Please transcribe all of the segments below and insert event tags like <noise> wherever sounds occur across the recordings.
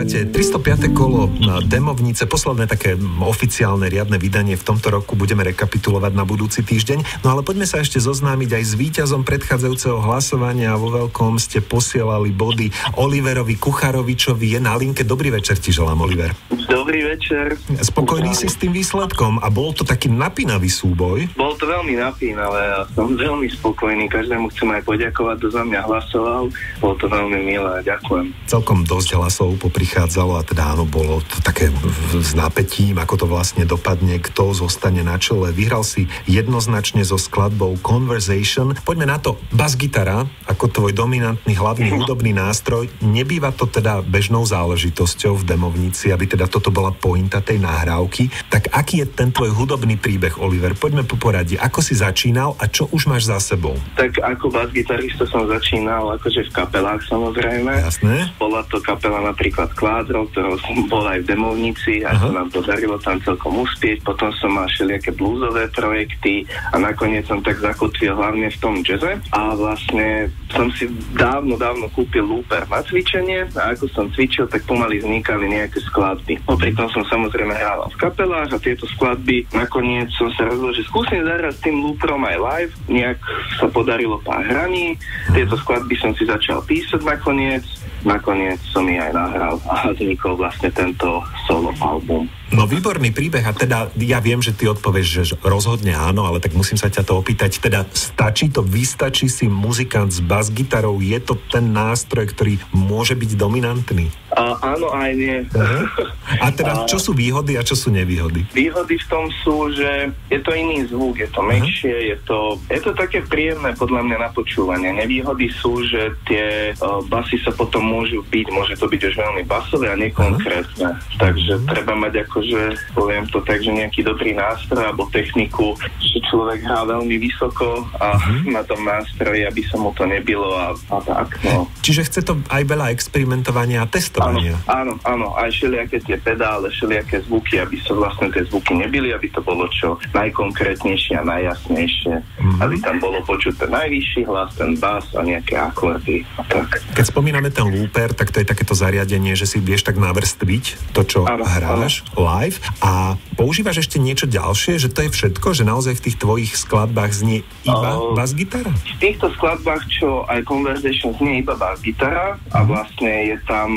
Počúvate 305. kolo na Demovnice, posledné také oficiálne riadne vydanie v tomto roku budeme rekapitulovať na budúci týždeň. No ale poďme sa ešte zoznámiť aj s víťazom predchádzajúceho hlasovania vo veľkom ste posielali body Oliverovi Kucharovičovi. Je na linke. Dobrý večer ti želám, Oliver. Dobrý večer. Spokojný si s tým výsledkom a bol to taký napínavý súboj? Bol to veľmi napínavé a som veľmi spokojný. Každému chcem aj poďakovať, kto za mňa hlasoval. Bolo to veľmi milé. Ďakujem. Celkom dosť hlasov poprichádzalo a teda áno, bolo to také s napätím, ako to vlastne dopadne, kto zostane na čele. Vyhral si jednoznačne so skladbou Conversation. Poďme na to. Bas-gitara, ako tvoj dominantný hlavný hudobný nástroj, nebýva to teda bežnou záležitosťou v demovnici, aby teda toto bola pointa tej nahrávky. Tak aký je ten tvoj hudobný príbeh, Oliver? Poďme po poradí. Ako si začínal a čo už máš za sebou? Tak ako bas-gitarista som začínal akože v kapelách samozrejme. Jasné. Bola to kapela napríklad Kvádro, ktorou som bol aj v Demovnici a sa nám podarilo tam celkom uspieť. Potom som mal všelijaké blúzové projekty a nakoniec som tak zakotvil hlavne v tom jazze a vlastne som si dávno, dávno kúpil looper na cvičenie a ako som cvičil, tak pomaly vznikali nejaké skladby. Popri tom som samozrejme hral v kapelách a tieto skladby nakoniec som sa rozhodol, že skúsim zahrať s tým looperom aj live. Nejak sa podarilo pár hraní. Tieto skladby som si začal písať nakoniec nakoniec som ich aj nahral a vznikol vlastne tento solo album. No výborný príbeh a teda ja viem, že ty odpovieš, že rozhodne áno, ale tak musím sa ťa to opýtať. Teda stačí to, vystačí si muzikant s bas-gitarou, je to ten nástroj, ktorý môže byť dominantný? A, áno, aj nie. Uh-huh. A teda čo sú výhody a čo sú nevýhody? Výhody v tom sú, že je to iný zvuk, je to menšie, uh-huh. je, to, je to také príjemné podľa mňa na počúvanie. Nevýhody sú, že tie uh, basy sa potom môžu byť, môže to byť už veľmi basové a nekonkrétne. Uh-huh. Takže uh-huh. treba mať akože, poviem to tak, že nejaký dobrý nástroj alebo techniku, že človek hrá veľmi vysoko a uh-huh. na tom nástroji, aby sa mu to nebilo a, a tak. No. Čiže chce to aj veľa experimentovania a testovania. Áno, áno, áno, aj všelijaké tie pedále, všelijaké zvuky, aby sa vlastne tie zvuky nebili, aby to bolo čo najkonkrétnejšie a najjasnejšie. Mm-hmm. Aby tam bolo počuť ten najvyšší hlas, ten bas a nejaké akordy a tak. Keď spomíname ten looper, tak to je takéto zariadenie, že si vieš tak navrstviť to, čo áno, hráš áno. Live a používaš ešte niečo ďalšie, že to je všetko, že naozaj v tých tvojich skladbách znie iba uh, bas-gitara? V týchto skladbách, čo aj Conversation znie iba bas-gitara a mhm. vlastne je tam,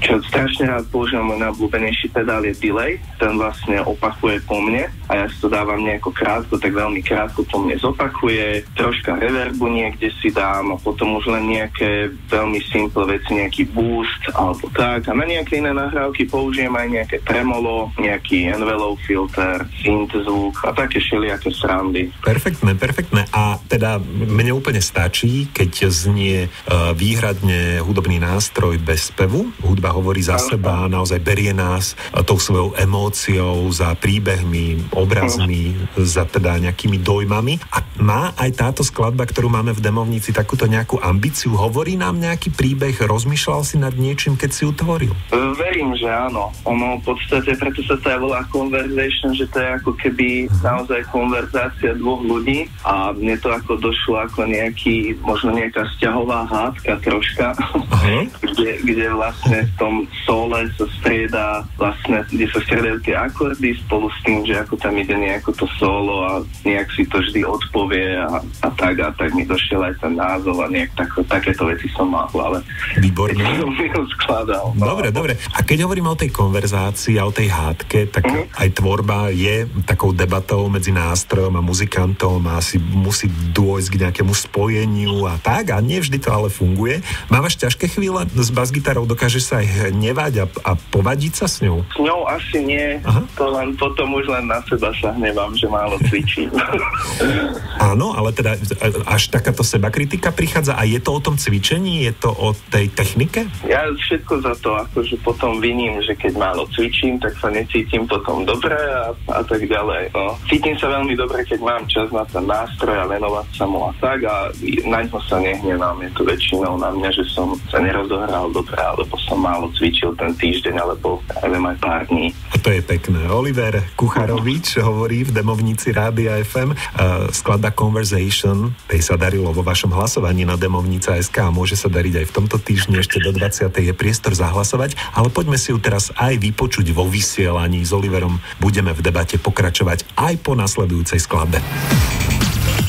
čo strašne rád používam môj najobľúbenejší pedál je delay, ten vlastne opakuje po mne a ja si to dávam nejako krátko, tak veľmi krátko po mne zopakuje, troška reverbu niekde si dám a potom už len nejaké veľmi simple veci, nejaký boost alebo tak a na nejaké iné nahrávky použijem aj nejaké tremolo, nejaký envelope filter, synth zvuk a také všelijaké srandy. Perfektné, perfektné a teda mne úplne stačí, keď znie uh, výhradne hudobný nástroj bez spevu, hudba hovorí za seba, naozaj berie nás tou svojou emóciou, za príbehmi, obrazmi, za teda nejakými dojmami. A má aj táto skladba, ktorú máme v demovnici, takúto nejakú ambíciu? Hovorí nám nejaký príbeh? Rozmýšľal si nad niečím, keď si utvoril? Verím, že áno. Ono v podstate, preto sa to aj volá conversation, že to je ako keby naozaj konverzácia dvoch ľudí a mne to ako došlo ako nejaký, možno nejaká vzťahová hádka troška, uh-huh. <laughs> kde, kde vlastne v tom sole sa strieda vlastne, kde sa striedajú tie akordy spolu s tým, že ako tam ide nejako to solo a nejak si to vždy odpovie a, a tak a tak mi došiel aj ten názov a nejak tak, takéto veci som mal ale Výborné. <laughs> Som skladal. No. Dobre, dobre. A keď hovoríme o tej konverzácii a o tej hádke, tak mm. aj tvorba je takou debatou medzi nástrojom a muzikantom a asi musí dôjsť k nejakému spojeniu a tak a nie vždy to ale funguje. Mávaš ťažké chvíle s basgitarou, dokážeš sa aj hnevať a, a povadiť sa s ňou? S ňou asi nie. Aha. To len potom už len na seba sa hnevám, že málo cvičím. <laughs> <laughs> Áno, ale teda až takáto seba kritika prichádza a je to o tom cvičení, je to o tej technike? Ja všetko za to akože potom viním, že keď málo cvičím, tak sa necítim potom dobre a, a tak ďalej. No. Cítim sa veľmi dobre, keď mám čas na ten nástroj a venovať sa mu a tak a na ňo sa nehnevám. Je to väčšinou na mňa, že som sa nerozohral dobre, alebo som málo cvičil ten týždeň, alebo neviem aj pár dní. To je pekné. Oliver Kucharovič hovorí v demovnici Rádia FM. Uh, skladba Conversation, tej sa darilo vo vašom hlasovaní na demovnica SK a môže sa dariť aj v tomto týždni ešte do 20. je priestor zahlasovať, ale poďme si ju teraz aj vypočuť vo vysielaní s Oliverom. Budeme v debate pokračovať aj po nasledujúcej skladbe.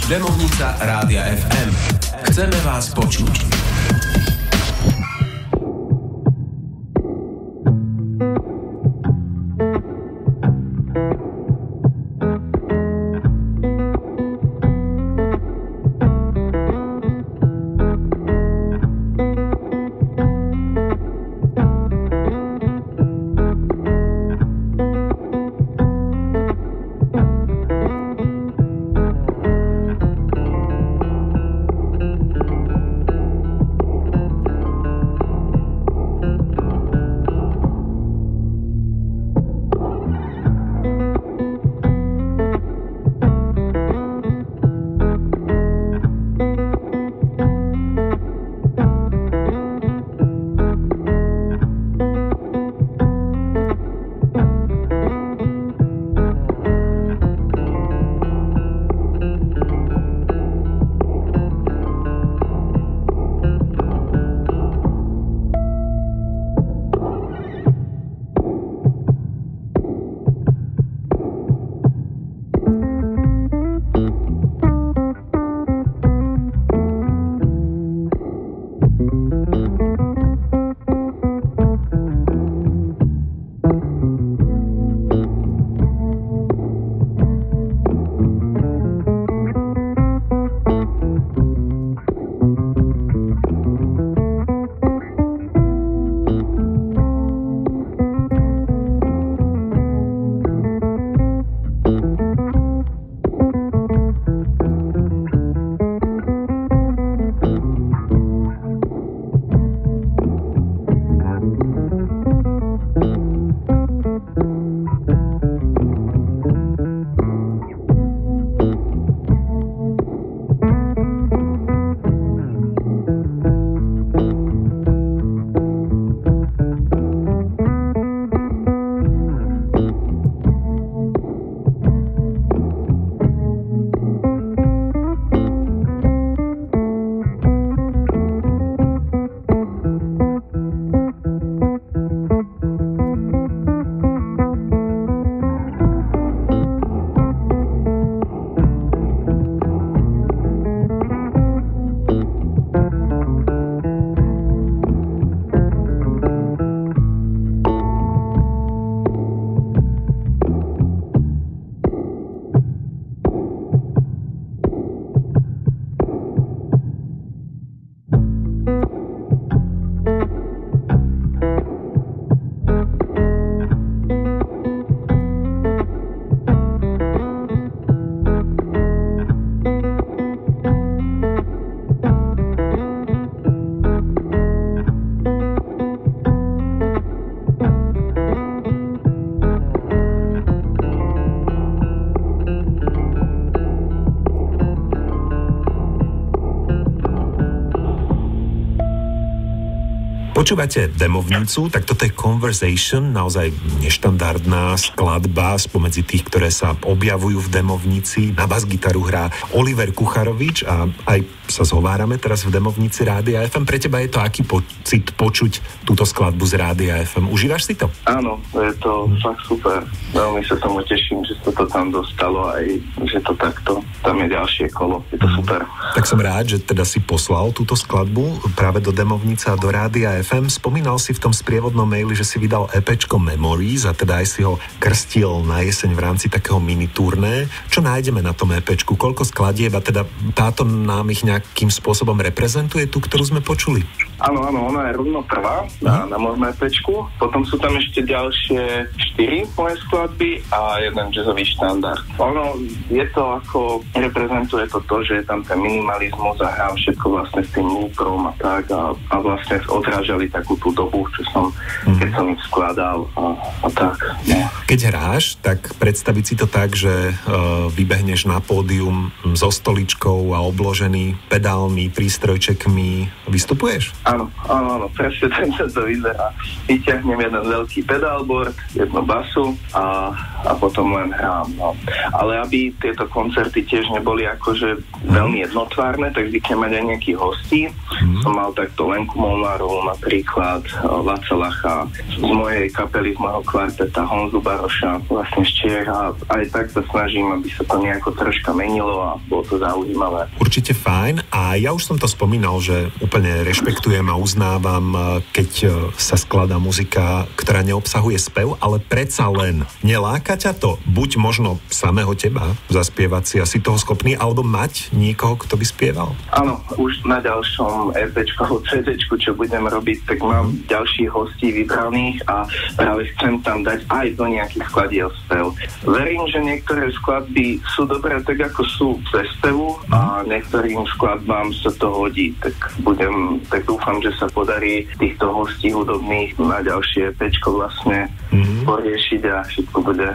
Demovnica Rádia FM. Chceme vás počuť. Počúvate demovnicu, tak toto je Conversation, naozaj neštandardná skladba spomedzi tých, ktoré sa objavujú v demovnici. Na bas-gitaru hrá Oliver Kucharovič a aj sa zhovárame teraz v demovnici Rádia FM. Pre teba je to aký pocit počuť túto skladbu z Rádia FM? Užívaš si to? Áno, je to fakt super. Veľmi sa tomu teším, že sa to tam dostalo aj, že to takto. Tam je ďalšie kolo. Je to mhm. super. Tak som rád, že teda si poslal túto skladbu práve do demovnice a do Rádia FM FM. Spomínal si v tom sprievodnom maili, že si vydal EPčko Memories a teda aj si ho krstil na jeseň v rámci takého mini turné. Čo nájdeme na tom EPčku? Koľko skladieb a teda táto nám ich nejak nejakým spôsobom reprezentuje tú, ktorú sme počuli? Áno, áno, ona je rovno prvá na, na môjom EPčku. Potom sú tam ešte ďalšie štyri moje skladby a jeden jazzový štandard. Ono je to ako, reprezentuje to to, že je tam ten minimalizmus a hrám všetko vlastne s tým looprom a tak a, a vlastne odrážali takú tú dobu, čo som, mm. keď som ich skladal a, a tak. No. Keď hráš, tak predstaviť si to tak, že uh, vybehneš na pódium so stoličkou a obložený pedálmi, prístrojčekmi, vystupuješ? Áno, áno, áno, presne ten sa to vyzerá. Vyťahnem jeden veľký pedálboard, jednu basu a, a potom len hrám. No. Ale aby tieto koncerty tiež neboli akože mm. veľmi jednotvárne, tak zvykne mať aj nejakých hostí. Mm. Som mal takto Lenku Molnárovú napríklad, Laca Lacha, z mojej kapely, z môjho kvarteta Honzu Baroša, vlastne z Čiech a aj tak sa snažím, aby sa to nejako troška menilo a bolo to zaujímavé. Určite fajn a ja už som to spomínal, že úplne rešpektujem a uznávam, e, keď e, sa skladá muzika, ktorá neobsahuje spev, ale predsa len neláka ťa to buď možno samého teba zaspievať si asi toho schopný, alebo mať niekoho, kto by spieval? Áno, už na ďalšom EPčku alebo CDčku, čo budem robiť, tak mám ďalších hostí vybraných a práve chcem tam dať aj do nejakých skladiel spev. Verím, že niektoré skladby sú dobré tak, ako sú bez spevu a mhm. niektorým skladbám sa to hodí, tak budem, tak dúfam, že sa podarí týchto hostí hudobných na ďalšie pečko vlastne mm-hmm. poriešiť a všetko bude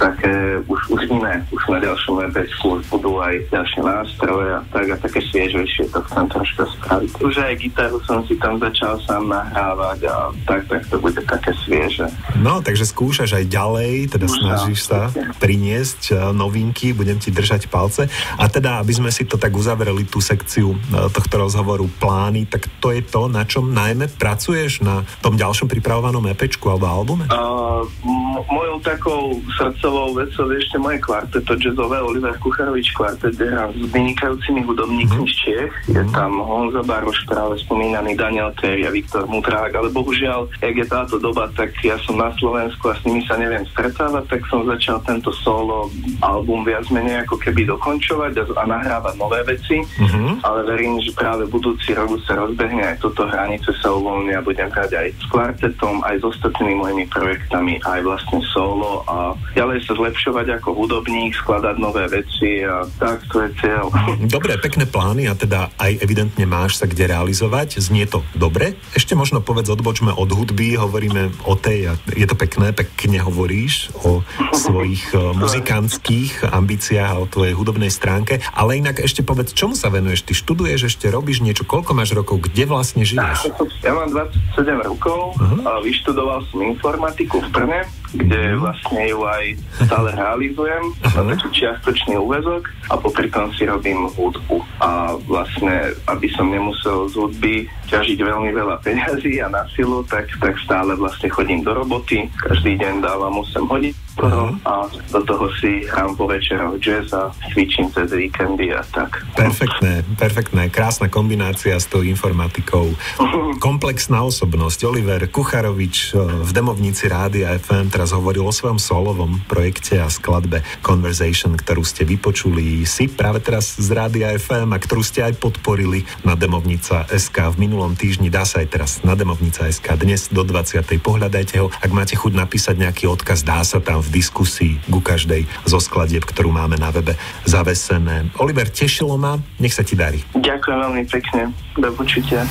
také už, už iné. Už na ďalšom EPčku budú aj ďalšie nástroje a tak a také sviežejšie to chcem troška spraviť. Už aj gitaru som si tam začal sám nahrávať a tak, tak to bude také svieže. No, takže skúšaš aj ďalej, teda Skúšam. snažíš sa priniesť e, novinky, budem ti držať palce. A teda, aby sme si to tak uzavreli, tú sekciu e, tohto rozhovoru plány, tak to je to, to, na čom najmä pracuješ na tom ďalšom pripravovanom EPčku alebo albume? Uh, m- mojou takou srdcovou vecou je ešte moje kvarteto jazzové Oliver Kucharovič kvartet, kde hrám s vynikajúcimi hudobníkmi mm. z Čiech. Je mhm. tam Honza Baroš, práve spomínaný Daniel Terry a Viktor Mutrák, ale bohužiaľ, jak je táto doba, tak ja som na Slovensku a s nimi sa neviem stretávať, tak som začal tento solo album viac menej ako keby dokončovať a, a nahrávať nové veci, mm-hmm. ale verím, že práve budúci rok sa rozbehne aj to toto hranice sa uvoľní a budem hrať aj s kvartetom, aj s ostatnými mojimi projektami, aj vlastne solo a ďalej sa zlepšovať ako hudobník, skladať nové veci a tak to je cieľ. <laughs> Dobre, pekné plány a teda aj evidentne máš sa kde realizovať. Znie to dobre? Ešte možno povedz, odbočme od hudby, hovoríme o tej, a je to pekné, pekne hovoríš o svojich <laughs> e, muzikantských ambíciách a o tvojej hudobnej stránke, ale inak ešte povedz, čomu sa venuješ? Ty študuješ, ešte robíš niečo, koľko máš rokov, kde vlastne žiješ? Ja mám 27 rokov, uh-huh. vyštudoval som informatiku v Brne, kde vlastne ju aj stále realizujem na taký čiastočný úvezok a popri tom si robím hudbu. A vlastne, aby som nemusel z hudby ťažiť veľmi veľa peňazí a na silu, tak, tak stále vlastne chodím do roboty, každý deň dávam 8 hodín uh-huh. a do toho si hrám po večeroch jazz a cvičím cez víkendy a tak. Perfektné, perfektné, krásna kombinácia s tou informatikou. Uh-huh. Komplexná osobnosť. Oliver Kucharovič eh, v demovnici Rádia FM teraz hovoril o svojom solovom projekte a skladbe Conversation, ktorú ste vypočuli si práve teraz z Rádia FM a ktorú ste aj podporili na demovnica SK v minulom týždni. Dá sa aj teraz na demovnica SK dnes do 20. Pohľadajte ho. Ak máte chuť napísať nejaký odkaz, dá sa tam v v diskusii ku každej zo skladieb, ktorú máme na webe zavesené. Oliver, tešilo ma, nech sa ti darí. Ďakujem veľmi pekne, do počutia.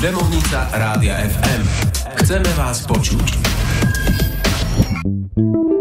Demovnica Rádia FM. Chceme vás počuť. thank you